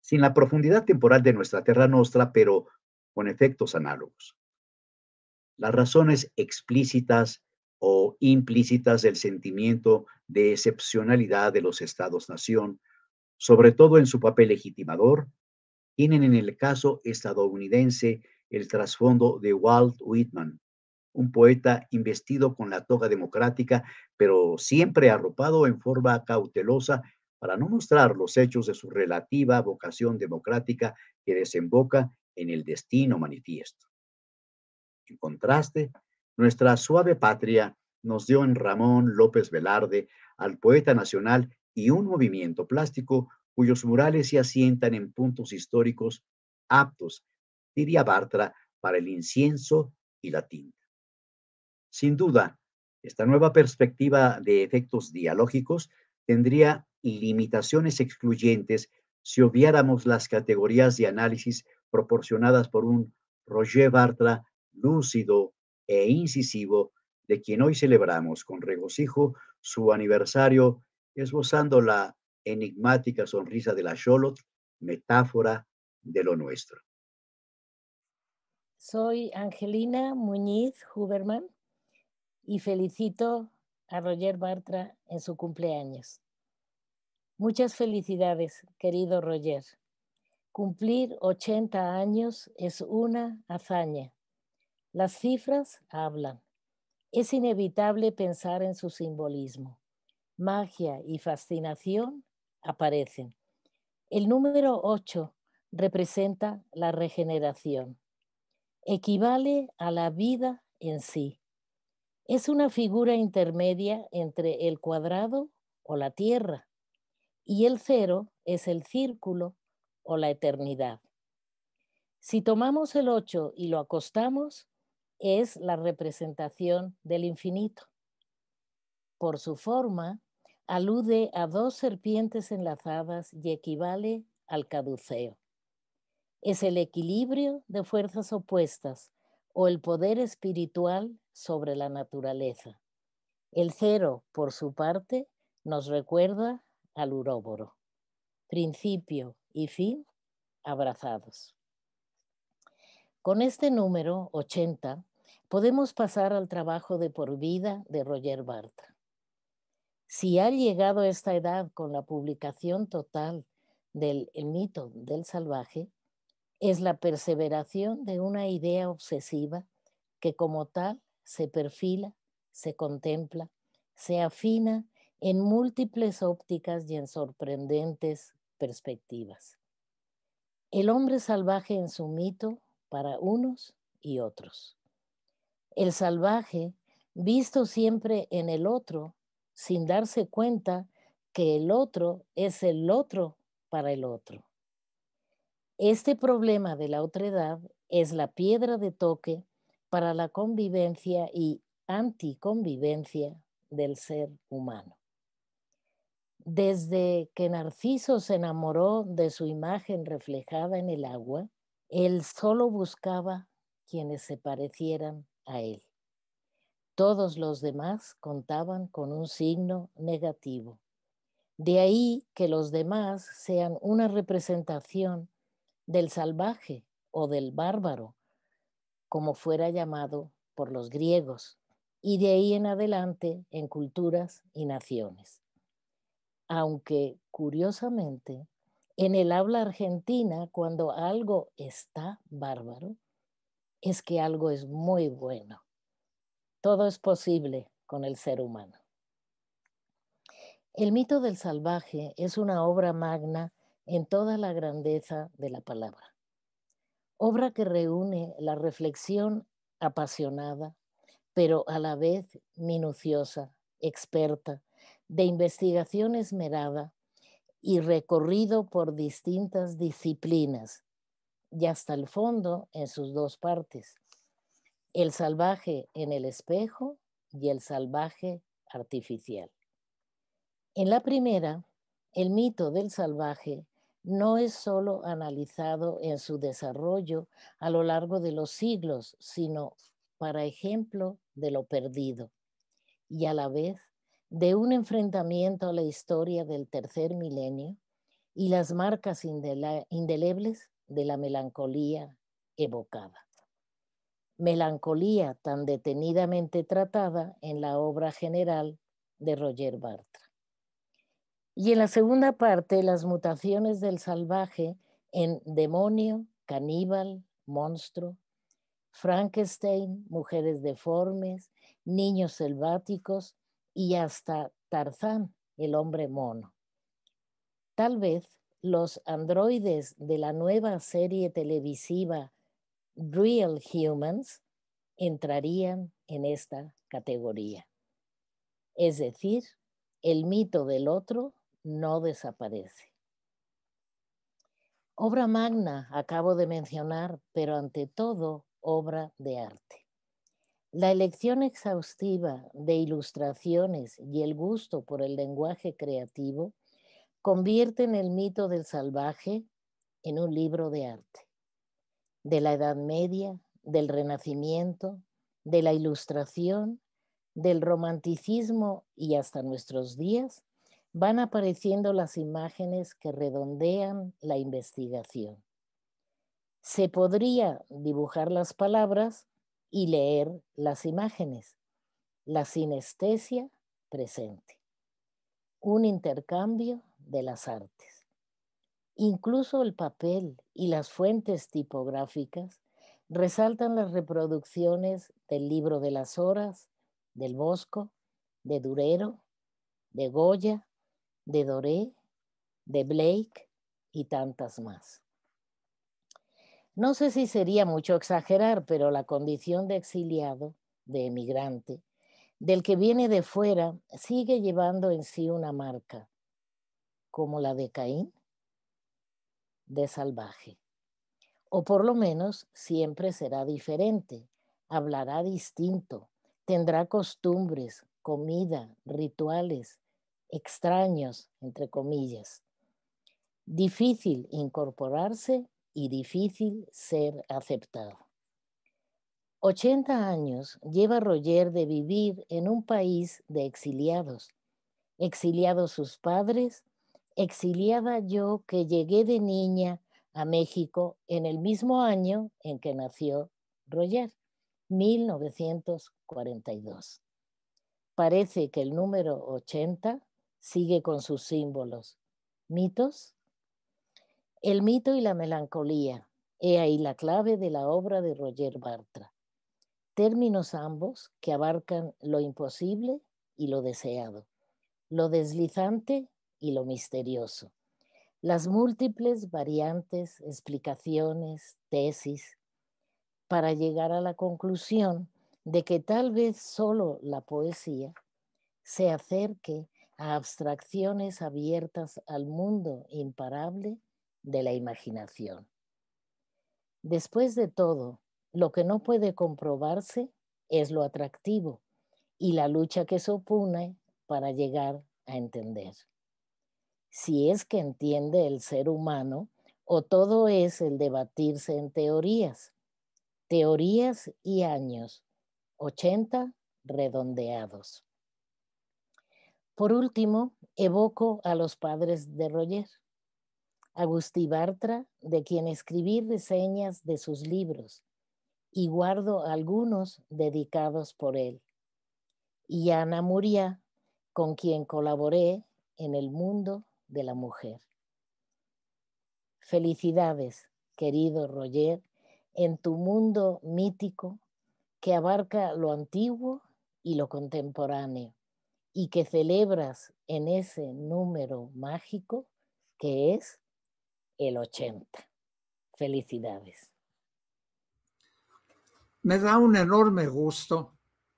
sin la profundidad temporal de nuestra Terra Nostra, pero con efectos análogos. Las razones explícitas o implícitas del sentimiento de excepcionalidad de los estados-nación, sobre todo en su papel legitimador, tienen en el caso estadounidense el trasfondo de Walt Whitman, un poeta investido con la toga democrática, pero siempre arropado en forma cautelosa para no mostrar los hechos de su relativa vocación democrática que desemboca en el destino manifiesto. En contraste, nuestra suave patria nos dio en Ramón López Velarde al poeta nacional y un movimiento plástico cuyos murales se asientan en puntos históricos aptos, diría Bartra, para el incienso y la tinta. Sin duda, esta nueva perspectiva de efectos dialógicos tendría limitaciones excluyentes si obviáramos las categorías de análisis proporcionadas por un Roger Bartra lúcido e incisivo, de quien hoy celebramos con regocijo su aniversario, esbozando la enigmática sonrisa de la Xolotl, metáfora de lo nuestro. Soy Angelina Muñiz Huberman y felicito a Roger Bartra en su cumpleaños. Muchas felicidades, querido Roger. Cumplir 80 años es una hazaña. Las cifras hablan. Es inevitable pensar en su simbolismo. Magia y fascinación aparecen. El número 8 representa la regeneración. Equivale a la vida en sí. Es una figura intermedia entre el cuadrado o la tierra y el cero es el círculo o la eternidad. Si tomamos el 8 y lo acostamos, es la representación del infinito. Por su forma, alude a dos serpientes enlazadas y equivale al caduceo. Es el equilibrio de fuerzas opuestas o el poder espiritual sobre la naturaleza. El cero, por su parte, nos recuerda al uróboro. Principio y fin abrazados. Con este número 80 podemos pasar al trabajo de por vida de Roger Bartra. Si ha llegado esta edad con la publicación total del El mito del salvaje, es la perseveración de una idea obsesiva que como tal se perfila, se contempla, se afina en múltiples ópticas y en sorprendentes perspectivas. El hombre salvaje en su mito para unos y otros. El salvaje visto siempre en el otro sin darse cuenta que el otro es el otro para el otro. Este problema de la otredad es la piedra de toque para la convivencia y anticonvivencia del ser humano. Desde que Narciso se enamoró de su imagen reflejada en el agua, él solo buscaba quienes se parecieran a él. Todos los demás contaban con un signo negativo. De ahí que los demás sean una representación del salvaje o del bárbaro, como fuera llamado por los griegos, y de ahí en adelante en culturas y naciones. Aunque, curiosamente, en el habla argentina, cuando algo está bárbaro, es que algo es muy bueno. Todo es posible con el ser humano. El mito del salvaje es una obra magna en toda la grandeza de la palabra. Obra que reúne la reflexión apasionada, pero a la vez minuciosa, experta, de investigación esmerada y recorrido por distintas disciplinas y hasta el fondo en sus dos partes, el salvaje en el espejo y el salvaje artificial. En la primera, el mito del salvaje no es solo analizado en su desarrollo a lo largo de los siglos, sino para ejemplo de lo perdido y a la vez de un enfrentamiento a la historia del tercer milenio y las marcas indelebles de la melancolía evocada. Melancolía tan detenidamente tratada en la obra general de Roger Bartra. Y en la segunda parte, las mutaciones del salvaje en demonio, caníbal, monstruo, Frankenstein, mujeres deformes, niños selváticos y hasta Tarzán, el hombre mono. Tal vez los androides de la nueva serie televisiva Real Humans entrarían en esta categoría. Es decir, el mito del otro no desaparece. Obra magna, acabo de mencionar, pero ante todo obra de arte. La elección exhaustiva de ilustraciones y el gusto por el lenguaje creativo convierten el mito del salvaje en un libro de arte. De la Edad Media, del Renacimiento, de la Ilustración, del romanticismo y hasta nuestros días, van apareciendo las imágenes que redondean la investigación. Se podría dibujar las palabras y leer las imágenes. La sinestesia presente. Un intercambio de las artes. Incluso el papel y las fuentes tipográficas resaltan las reproducciones del libro de las horas, del Bosco, de Durero, de Goya, de Doré, de Blake y tantas más. No sé si sería mucho exagerar, pero la condición de exiliado, de emigrante, del que viene de fuera, sigue llevando en sí una marca, como la de Caín, de salvaje. O por lo menos siempre será diferente, hablará distinto, tendrá costumbres, comida, rituales, extraños, entre comillas. Difícil incorporarse y difícil ser aceptado. 80 años lleva Roger de vivir en un país de exiliados. Exiliados sus padres, exiliada yo que llegué de niña a México en el mismo año en que nació Roger, 1942. Parece que el número 80 sigue con sus símbolos. ¿Mitos? El mito y la melancolía. He ahí la clave de la obra de Roger Bartra. Términos ambos que abarcan lo imposible y lo deseado, lo deslizante y lo misterioso, las múltiples variantes, explicaciones, tesis, para llegar a la conclusión de que tal vez solo la poesía se acerque a abstracciones abiertas al mundo imparable de la imaginación. Después de todo, lo que no puede comprobarse es lo atractivo y la lucha que se opone para llegar a entender. Si es que entiende el ser humano o todo es el debatirse en teorías, teorías y años, 80 redondeados. Por último, evoco a los padres de Roger. Agustí Bartra, de quien escribí reseñas de sus libros, y guardo algunos dedicados por él. Y Ana Muria, con quien colaboré en el mundo de la mujer. Felicidades, querido Roger, en tu mundo mítico que abarca lo antiguo y lo contemporáneo y que celebras en ese número mágico que es el 80. Felicidades. Me da un enorme gusto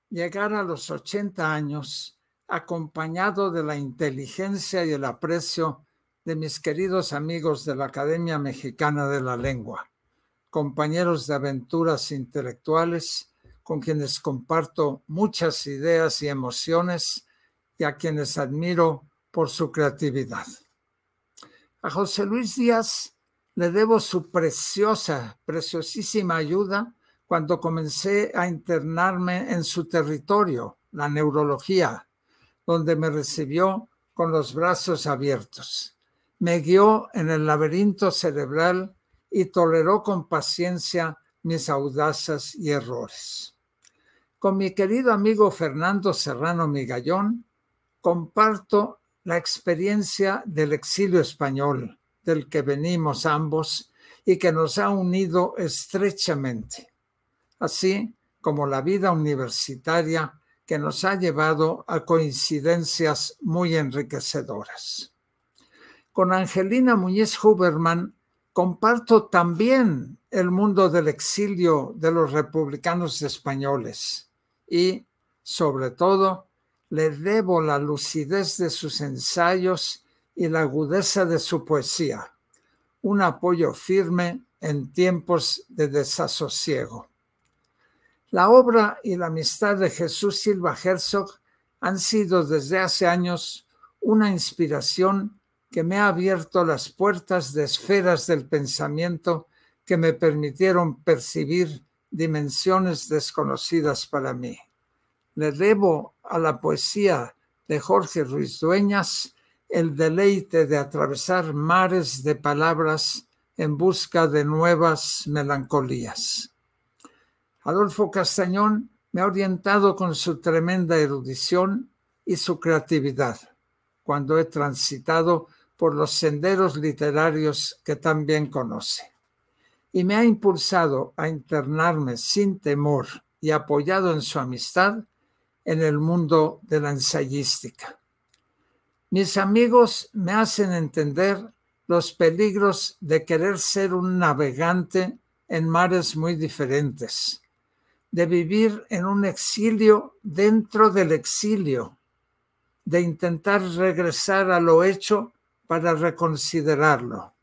llegar a los 80 años acompañado de la inteligencia y el aprecio de mis queridos amigos de la Academia Mexicana de la Lengua, compañeros de aventuras intelectuales con quienes comparto muchas ideas y emociones y a quienes admiro por su creatividad. A José Luis Díaz le debo su preciosa, preciosísima ayuda cuando comencé a internarme en su territorio, la neurología, donde me recibió con los brazos abiertos. Me guió en el laberinto cerebral y toleró con paciencia mis audazas y errores. Con mi querido amigo Fernando Serrano Migallón, comparto la experiencia del exilio español, del que venimos ambos y que nos ha unido estrechamente, así como la vida universitaria que nos ha llevado a coincidencias muy enriquecedoras. Con Angelina Muñiz Huberman comparto también el mundo del exilio de los republicanos españoles y, sobre todo, le debo la lucidez de sus ensayos y la agudeza de su poesía, un apoyo firme en tiempos de desasosiego. La obra y la amistad de Jesús Silva Herzog han sido desde hace años una inspiración que me ha abierto las puertas de esferas del pensamiento que me permitieron percibir dimensiones desconocidas para mí le debo a la poesía de Jorge Ruiz Dueñas el deleite de atravesar mares de palabras en busca de nuevas melancolías. Adolfo Castañón me ha orientado con su tremenda erudición y su creatividad cuando he transitado por los senderos literarios que también conoce. Y me ha impulsado a internarme sin temor y apoyado en su amistad en el mundo de la ensayística. Mis amigos me hacen entender los peligros de querer ser un navegante en mares muy diferentes, de vivir en un exilio dentro del exilio, de intentar regresar a lo hecho para reconsiderarlo,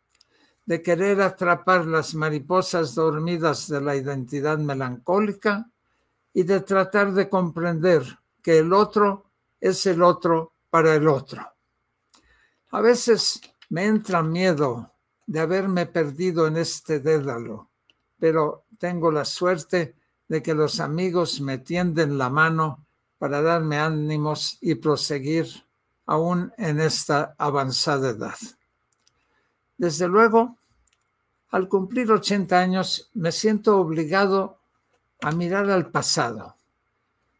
de querer atrapar las mariposas dormidas de la identidad melancólica y de tratar de comprender que el otro es el otro para el otro. A veces me entra miedo de haberme perdido en este dédalo, pero tengo la suerte de que los amigos me tienden la mano para darme ánimos y proseguir aún en esta avanzada edad. Desde luego, al cumplir 80 años, me siento obligado a mirar al pasado.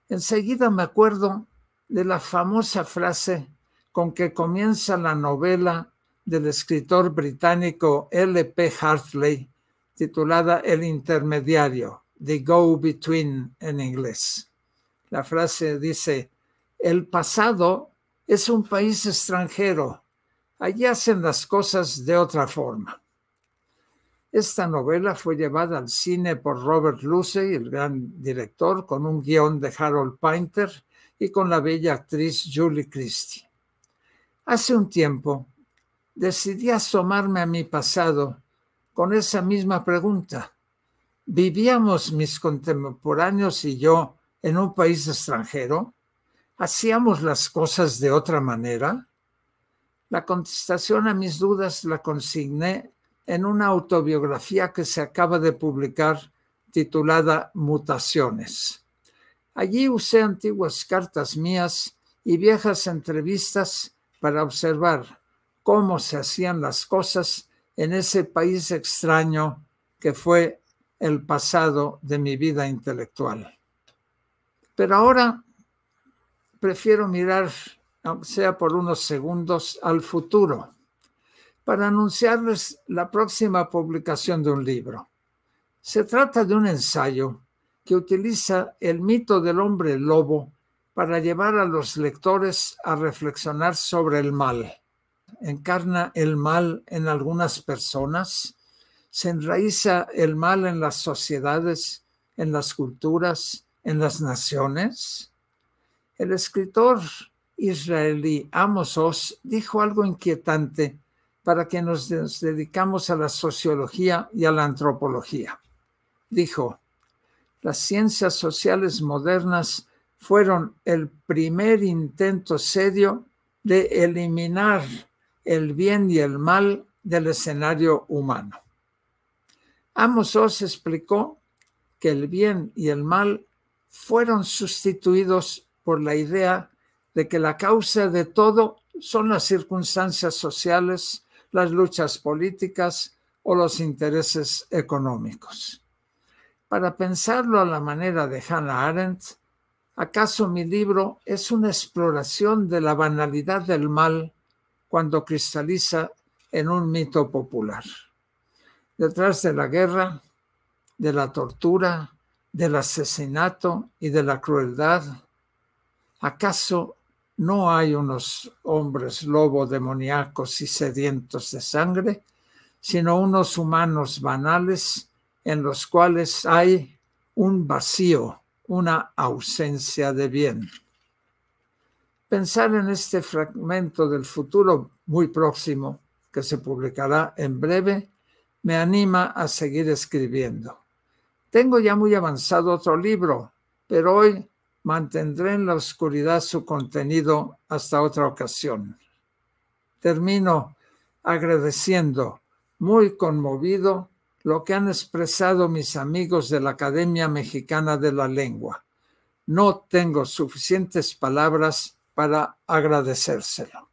Enseguida me acuerdo de la famosa frase con que comienza la novela del escritor británico L. P. Hartley, titulada El intermediario, The Go-Between en inglés. La frase dice, el pasado es un país extranjero, allí hacen las cosas de otra forma. Esta novela fue llevada al cine por Robert Lucey, el gran director, con un guion de Harold Painter y con la bella actriz Julie Christie. Hace un tiempo decidí asomarme a mi pasado con esa misma pregunta. ¿Vivíamos mis contemporáneos y yo en un país extranjero? ¿Hacíamos las cosas de otra manera? La contestación a mis dudas la consigné en una autobiografía que se acaba de publicar titulada Mutaciones. Allí usé antiguas cartas mías y viejas entrevistas para observar cómo se hacían las cosas en ese país extraño que fue el pasado de mi vida intelectual. Pero ahora prefiero mirar, sea por unos segundos, al futuro para anunciarles la próxima publicación de un libro. Se trata de un ensayo que utiliza el mito del hombre lobo para llevar a los lectores a reflexionar sobre el mal. Encarna el mal en algunas personas, se enraiza el mal en las sociedades, en las culturas, en las naciones. El escritor israelí Amos Oz dijo algo inquietante para que nos dedicamos a la sociología y a la antropología. Dijo, las ciencias sociales modernas fueron el primer intento serio de eliminar el bien y el mal del escenario humano. Amos Oz explicó que el bien y el mal fueron sustituidos por la idea de que la causa de todo son las circunstancias sociales, las luchas políticas o los intereses económicos. Para pensarlo a la manera de Hannah Arendt, ¿acaso mi libro es una exploración de la banalidad del mal cuando cristaliza en un mito popular? Detrás de la guerra, de la tortura, del asesinato y de la crueldad, ¿acaso no hay unos hombres lobo demoníacos y sedientos de sangre, sino unos humanos banales en los cuales hay un vacío, una ausencia de bien. Pensar en este fragmento del futuro muy próximo, que se publicará en breve, me anima a seguir escribiendo. Tengo ya muy avanzado otro libro, pero hoy mantendré en la oscuridad su contenido hasta otra ocasión. Termino agradeciendo, muy conmovido, lo que han expresado mis amigos de la Academia Mexicana de la Lengua. No tengo suficientes palabras para agradecérselo.